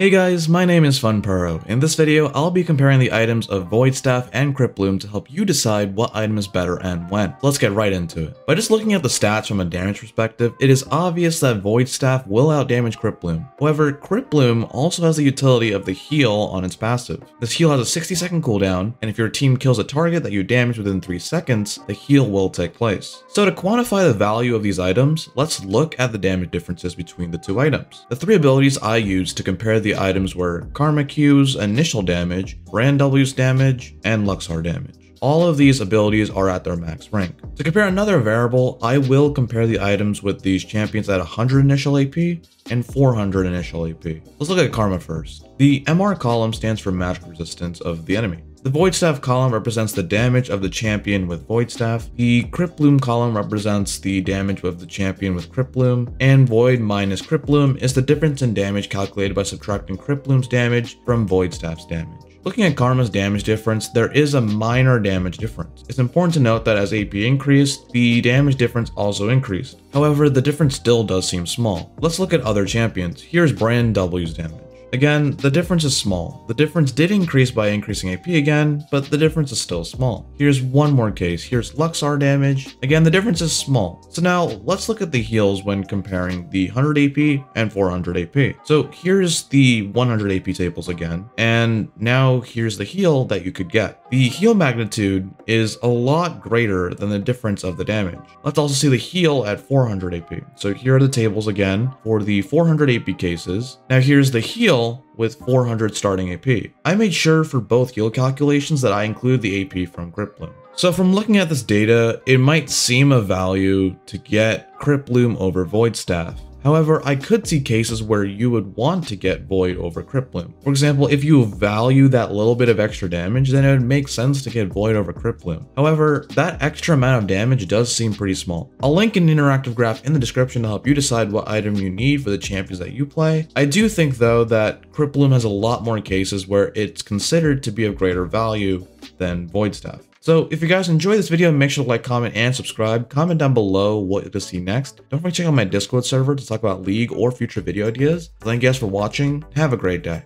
Hey guys, my name is Funporo. In this video, I'll be comparing the items of Void Staff and Cryptbloom to help you decide what item is better and when. Let's get right into it. By just looking at the stats from a damage perspective, it is obvious that Void Staff will outdamage Cryptbloom. However, Cryptbloom also has the utility of the heal on its passive. This heal has a 60 second cooldown, and if your team kills a target that you damage within 3 seconds, the heal will take place. So to quantify the value of these items, let's look at the damage differences between the two items. The three abilities I used to compare the the items were Karma Q's initial damage, Brand W's damage, and Lux R damage. All of these abilities are at their max rank. To compare another variable, I will compare the items with these champions at 100 initial AP and 400 initial AP. Let's look at Karma first. The MR column stands for magic resistance of the enemy. The Void Staff column represents the damage of the champion with Void Staff. The Cryptbloom column represents the damage of the champion with Cryptbloom. And Void minus Cryptbloom is the difference in damage calculated by subtracting Cryptbloom's damage from Void Staff's damage. Looking at Karma's damage difference, there is a minor damage difference. It's important to note that as AP increased, the damage difference also increased. However, the difference still does seem small. Let's look at other champions. Here's Brand W's damage. Again, the difference is small. The difference did increase by increasing AP again, but the difference is still small. Here's one more case. Here's Lux R damage. Again, the difference is small. So now let's look at the heals when comparing the 100 AP and 400 AP. So here's the 100 AP tables again, and now here's the heal that you could get. The heal magnitude is a lot greater than the difference of the damage. Let's also see the heal at 400 AP. So here are the tables again for the 400 AP cases. Now here's the heal with 400 starting AP. I made sure for both heal calculations that I include the AP from Cryptbloom. So from looking at this data, it might seem a value to get Cryptbloom over Void Staff. However, I could see cases where you would want to get Void over Crypt For example, if you value that little bit of extra damage, then it would make sense to get Void over Crypt However, that extra amount of damage does seem pretty small. I'll link an interactive graph in the description to help you decide what item you need for the champions that you play. I do think though that Crypt has a lot more cases where it's considered to be of greater value than Void Staff. So if you guys enjoyed this video, make sure to like, comment, and subscribe. Comment down below what to see next. Don't forget to check out my Discord server to talk about League or future video ideas. Thank you guys for watching. Have a great day.